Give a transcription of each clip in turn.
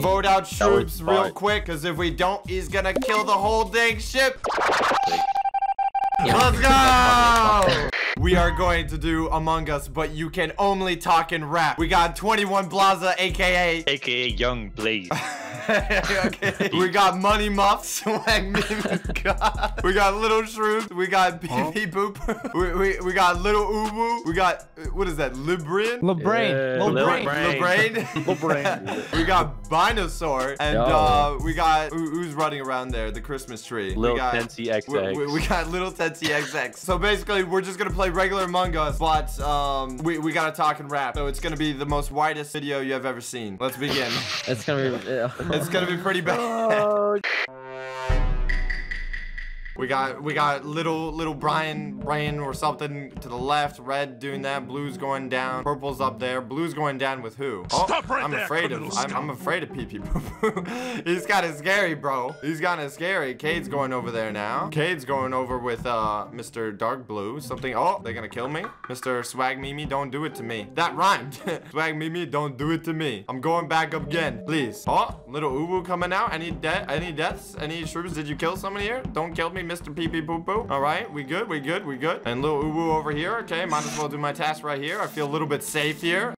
Vote out troops real quick, because if we don't, he's gonna kill the whole dang ship. Let's go! We are going to do Among Us, but you can only talk and rap. We got 21 Blaza, aka. AKA Young Blaze. okay. We got Money Muff, Swag Meme God. We got Little Shrooms. We got PP Boop. We, we, we got Little Ubu. We got, uh, what is that, Librin? LeBrain. Yeah, LeBrain. Lil LeBrain. we got Binosaur. And Yo. uh, we got, who, who's running around there? The Christmas tree. Lil we got, Tensi we, XX. we, we got Little Tensi XX. So basically, we're just gonna play regular Among Us, but um, we, we gotta talk and rap. So it's gonna be the most widest video you have ever seen. Let's begin. It's gonna be. Yeah. it's gonna be pretty bad. Oh, We got we got little little Brian Brian or something to the left, red doing that, blue's going down, purple's up there, blue's going down with who? Oh, I'm afraid of I'm, I'm afraid of PP Poo Poo. He's kind of scary, bro. He's kind of scary. Cade's going over there now. Cade's going over with uh Mr. Dark Blue. Something. Oh, they're gonna kill me. Mr. Swag Mimi, don't do it to me. That rhymed. Swag Mimi, don't do it to me. I'm going back up again, please. Oh, little Uwu coming out. Any death? Any deaths? Any shrooms? Did you kill someone here? Don't kill me, Mr. Pee Pee Poo Poo. All right, we good, we good, we good. And little Uwu over here. Okay, might as well do my task right here. I feel a little bit safe here.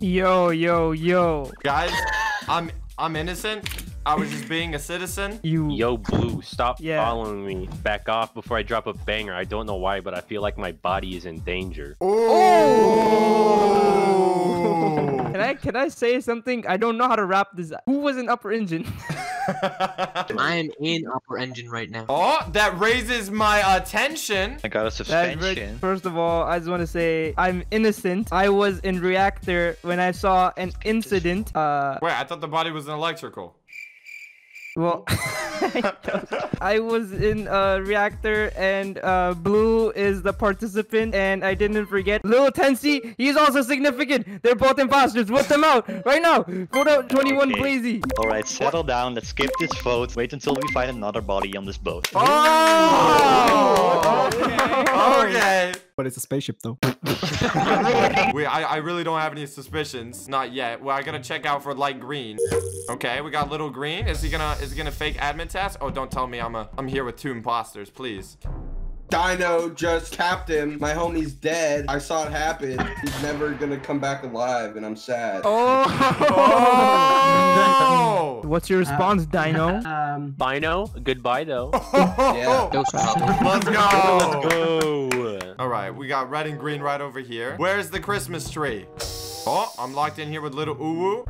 Yo, yo, yo. Guys, I'm I'm innocent. I was just being a citizen. You. Yo, Blue, stop Yeah. following me. Back off before I drop a banger. I don't know why, but I feel like my body is in danger. Oh. Can I can I say something? I don't know how to wrap this. Who was in Upper Engine? I am in upper engine right now. Oh, that raises my attention. I got a That's right. suspension. First of all, I just want to say I'm innocent. I was in reactor when I saw an incident. Uh, Wait, I thought the body was in electrical. Well, I was in a reactor and uh, Blue is the participant, and I didn't forget Lil Tensi. He's also significant. They're both imposters. Vote them out right now. Vote out 21 Okay. Blazy. Alright, settle down. Let's skip this vote. Wait until we find another body on this boat. Oh! okay, okay. But it's a spaceship though. Wait, I, I really don't have any suspicions. Not yet. Well, I gotta check out for light green. Okay, we got little green. Is he gonna is he gonna fake admin task? Oh, don't tell me I'm a I'm here with two imposters, please. Dino just capped him. My homie's dead. I saw it happen. He's never gonna come back alive, and I'm sad. Oh! What's your response, Dino? Um, Bino, goodbye though. Yeah. Those trouble. Let's go. All right, we got red and green right over here. Where's the Christmas tree? Oh, I'm locked in here with little Uwu.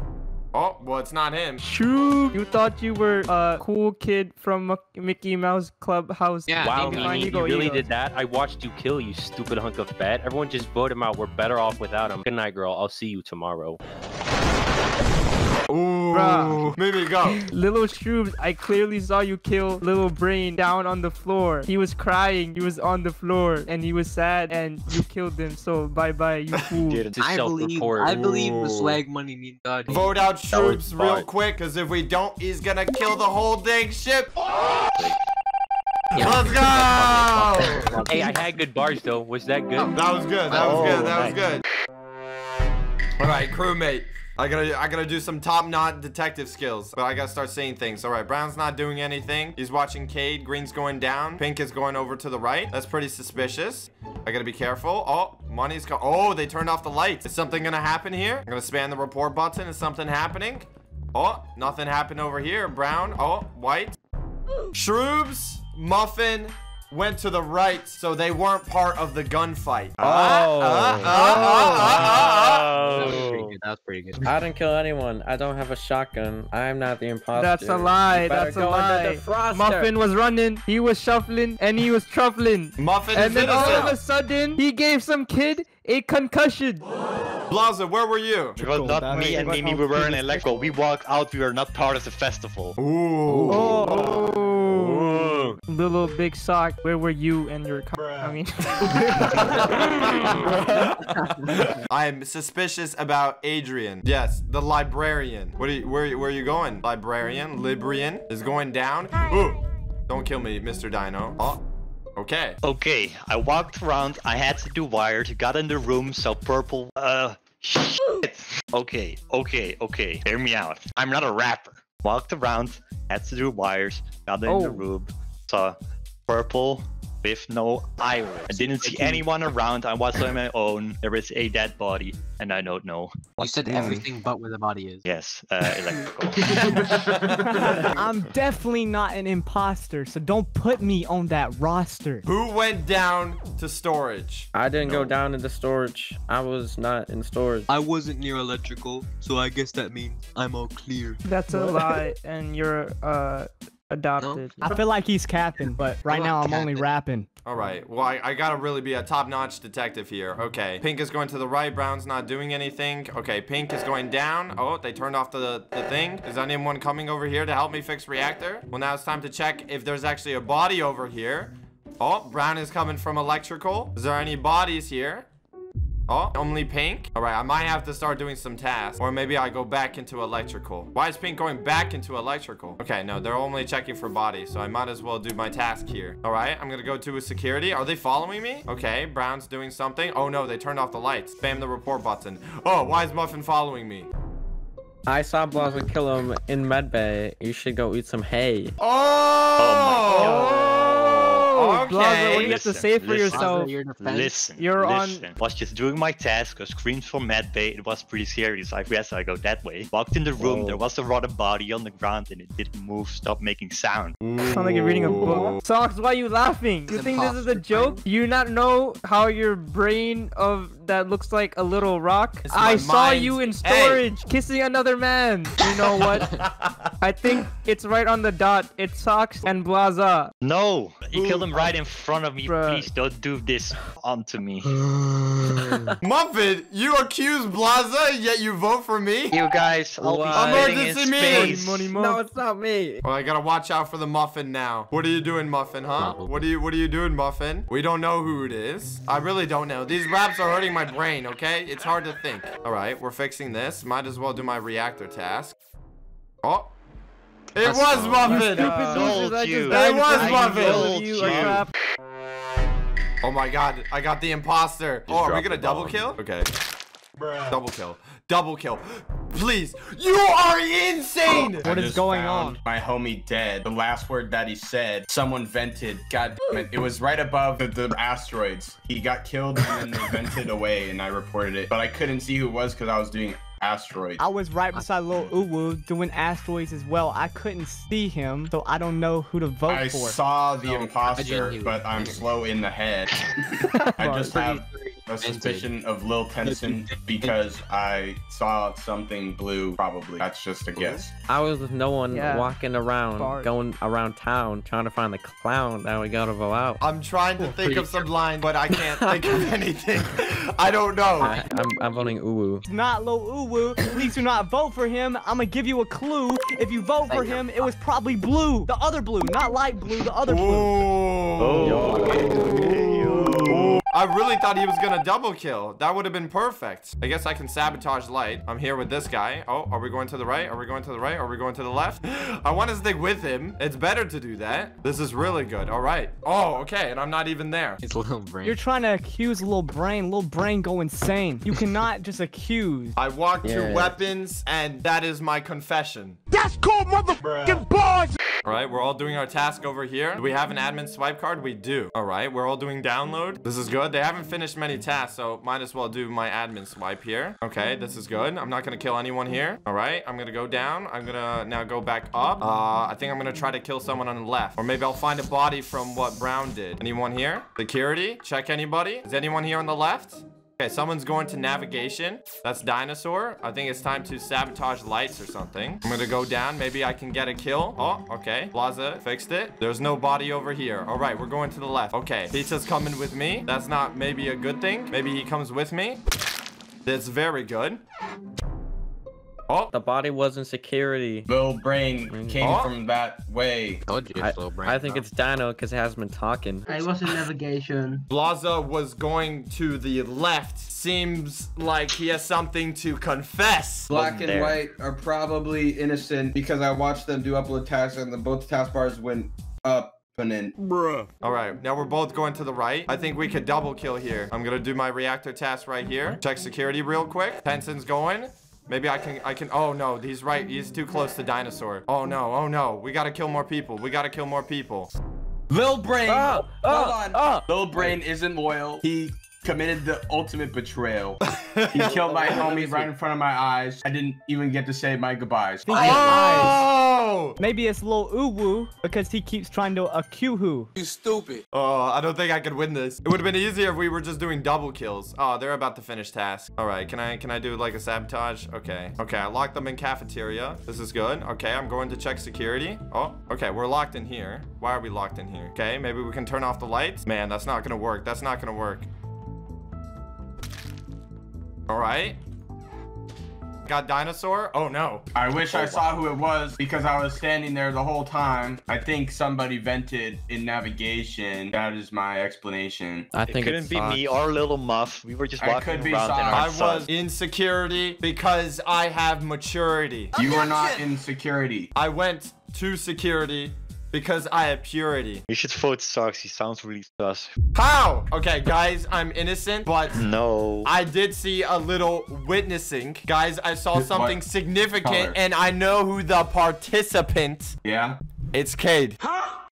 Oh, well, it's not him. True. You thought you were a cool kid from Muck- Mickey Mouse Clubhouse. Yeah, Wow, Maybe Mimi, you you, really go. did that? I watched you kill, you stupid hunk of fat. Everyone just vote him out. We're better off without him. Good night, girl. I'll see you tomorrow. Ooh, Bruh. maybe go. Little Shrooms, I clearly saw you kill Little Brain down on the floor. He was crying. He was on the floor and he was sad and you killed him. So bye bye, you fool. I believe. I believe the swag money need God. Vote out was troops real fine. quick, because if we don't, he's gonna kill the whole dang ship. Let's go! Hey, I had good bars though. Was that good? That was good. That was good. Oh, That was good. All right, crewmate. I gotta, I gotta do some top-notch detective skills, but I gotta start seeing things. All right, Brown's not doing anything. He's watching Cade. Green's going down. Pink is going over to the right. That's pretty suspicious. I gotta be careful. Oh, money's go. Oh, they turned off the lights. Is something gonna happen here? I'm gonna spam the report button. Is something happening? Oh, nothing happened over here. Brown. Oh, white. Shroobs, Muffin went to the right, so they weren't part of the gunfight. Oh. Uh, uh. That was pretty Oh. good. That was pretty good. I didn't kill anyone. I don't have a shotgun. I'm not the imposter. That's a lie. That's a lie. Muffin was running. He was shuffling and he was truffling. Muffin And is then all of a sudden, he gave some kid a concussion. Blaza, where were you? It was not me and but Mimi. We were in previous Electro. We walked out. We were not part of the festival. Ooh. Oh. Little big sock. Where were you and your? Co- I mean. I am suspicious about Adrian. Yes, the librarian. What are you, where, where are you going? Librarian, Librian is going down. Ooh, don't kill me, Mr. Dino. Oh, okay. Okay, I walked around. I had to do wired. Got in the room. So purple. Uh, Shit. Okay, okay, okay. Hear me out. I'm not a rapper. Walked around, had to do wires, got in the Oh. room, saw purple with no iris. I didn't see anyone around. I was on my own. There is a dead body, and I don't know. You said everything but where the body is. Yes, uh, electrical. I'm definitely not an imposter, so don't put me on that roster. Who went down to storage? I didn't go down into storage. I was not in storage. I wasn't near electrical, so I guess that means I'm all clear. That's a lie, and you're uh adopted. I feel like he's capping, but right now I'm only rapping. All right. Well, I, I gotta really be a top-notch detective here. Okay. Pink is going to the right. Brown's not doing anything. Okay. Pink is going down. Oh, they turned off the, the thing. Is anyone coming over here to help me fix reactor? Well, now it's time to check if there's actually a body over here. Oh, Brown is coming from electrical. Is there any bodies here? Oh, only pink? All right, I might have to start doing some tasks. Or maybe I go back into electrical. Why is pink going back into electrical? Okay, no, they're only checking for bodies, so I might as well do my task here. All right, I'm gonna go to a security. Are they following me? Okay, Brown's doing something. Oh no, they turned off the lights. Spam the report button. Oh, why is Muffin following me? I saw Blaza kill him in medbay. You should go eat some hay. Oh! oh Blaza, what do okay. you have to Listen, say for listen. yourself? Your defense. Listen, You're on- listen. Was just doing my task. I screamed for medbay. It was pretty serious. I guess I go that way. Walked in the room. Whoa. There was a rotted body on the ground, and it didn't move. Stop making sound. Sound like you're reading a book. Socks, why are you laughing? You It's think this is a imposter joke? brain. You not know how your brain of that looks like a little rock? It's I saw mind. you in Hey. storage kissing another man. You know what? I think it's right on the dot. It's Socks and Blaza. No, you killed him right in front of me. Bruh. Please don't do this onto me. Muffin, you accuse Blaza, yet you vote for me? You guys, I'll be Wow. spitting in Emergency meeting. space. Money, money, No, it's not me. Well, I gotta watch out for the muffin now. What are you doing, muffin? Huh? What are you What are you doing, muffin? We don't know who it is. I really don't know. These raps are hurting my brain. Okay, it's hard to think. All right, we're fixing this. Might as well do my reactor task. Oh, it That's was so- muffin. Stupid losers, I just It died in was front Muffin. both of Told you, you. crap. Oh my god, I got the imposter. Oh, are we gonna double bomb. kill? Okay. Double kill. Double kill. Please. You are insane. What I is going on? My homie dead. The last word that he said, someone vented. God damn it. It was right above the, the asteroids. He got killed and then they vented away and I reported it. But I couldn't see who it was because I was doing asteroids. I was right beside Lil Uwu doing asteroids as well. I couldn't see him, so I don't know who to vote I for. I saw the No, imposter, but I'm slow in the head. I just have a suspicion of Lil Tenson because I saw something blue, probably. That's just a guess. I was with no one Yeah. walking around, Bart. going around town, trying to find the clown that we gotta vote out. I'm trying to think of some lines, but I can't think of anything. I don't know. I, I'm, I'm voting Uwu. Not Lil Uwu. Please do not vote for him. I'm gonna give you a clue. If you vote for him, it was probably blue. The other blue, not light blue, the other blue. Oh. I really thought he was gonna double kill. That would have been perfect. I guess I can sabotage light. I'm here with this guy. Oh, are we going to the right? Are we going to the right? Are we going to the left? I want to stick with him. It's better to do that. This is really good. All right. Oh, okay. And I'm not even there. It's little brain. You're trying to accuse little Brain. Little Brain go insane. You cannot just accuse. I walked through Yeah. weapons, and that is my confession. All right, we're all doing our task over here. Do we have an admin swipe card? We do. All right, we're all doing download. This is good. They haven't finished many tasks, so might as well do my admin swipe here. Okay, this is good. I'm not gonna kill anyone here. All right, I'm gonna go down. I'm gonna now go back up. Uh, I think I'm gonna try to kill someone on the left, or maybe I'll find a body from what Brown did. Anyone here? Security? Check anybody? Is anyone here on the left? Okay, someone's going to navigation. That's dinosaur. I think it's time to sabotage lights or something. I'm gonna go down. Maybe I can get a kill. Oh, okay. Blaza fixed it. There's no body over here. All right, we're going to the left. Okay, pizza's coming with me. That's not maybe a good thing. Maybe he comes with me. That's very good. Oh, The body was in security. Lil Brain mm-hmm. came Oh. from that way. Told you I, little brain. I think it's Dino because it hasn't been talking. I was in navigation. Blaza was going to the left. Seems like he has something to confess. Black and there. white are probably innocent because I watched them do upload tasks and the both task bars went up happening. All right, now we're both going to the right. I think we could double kill here. I'm gonna do my reactor task right here. Check security real quick. Tenson's going. Maybe I can, I can, oh no, he's right. He's too close to dinosaur. Oh no, oh no. We gotta kill more people. We gotta kill more people. Lil Brain, Oh, oh hold oh, on. oh. Lil Brain isn't loyal. He committed the ultimate betrayal. he killed my homie right in front of my eyes. I didn't even get to say my goodbyes. Oh! Maybe it's Lil Uwu because he keeps trying to accuse who. Oh, I don't think I could win this. It would have been easier if we were just doing double kills. Oh, they're about to finish task. All right, can I can I do like a sabotage? Okay. Okay, I locked them in cafeteria. This is good. Okay, I'm going to check security. Oh, okay, we're locked in here. Why are we locked in here? Okay, maybe we can turn off the lights. Man, that's not gonna work. That's not gonna work. All right. Got dinosaur? Oh no. I wish I saw who it was because I was standing there the whole time. I think somebody vented in navigation. That is my explanation. I think It couldn't it's be me Fox. or Little Muff. We were just I walking could be around in our I Fox. was sun. in security because I have maturity. You are not insecurity. I went to security because I have purity. You should vote Socks. He sounds really sus. How? Okay, guys, I'm innocent, but No. I did see a little witnessing. Guys, I saw What something significant color? and I know who the participant. Yeah? It's Cade.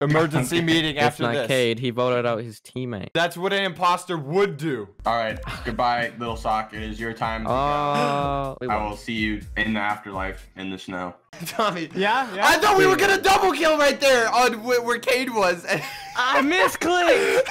Emergency meeting It's after not this. Cade. He voted out his teammate. That's what an imposter would do. All right. Goodbye, little sock. It is your time. to go. Oh, I will see you in the afterlife in the snow. Tommy. Yeah, yeah. I thought we were gonna double kill right there on wh- where Cade was. I misclicked.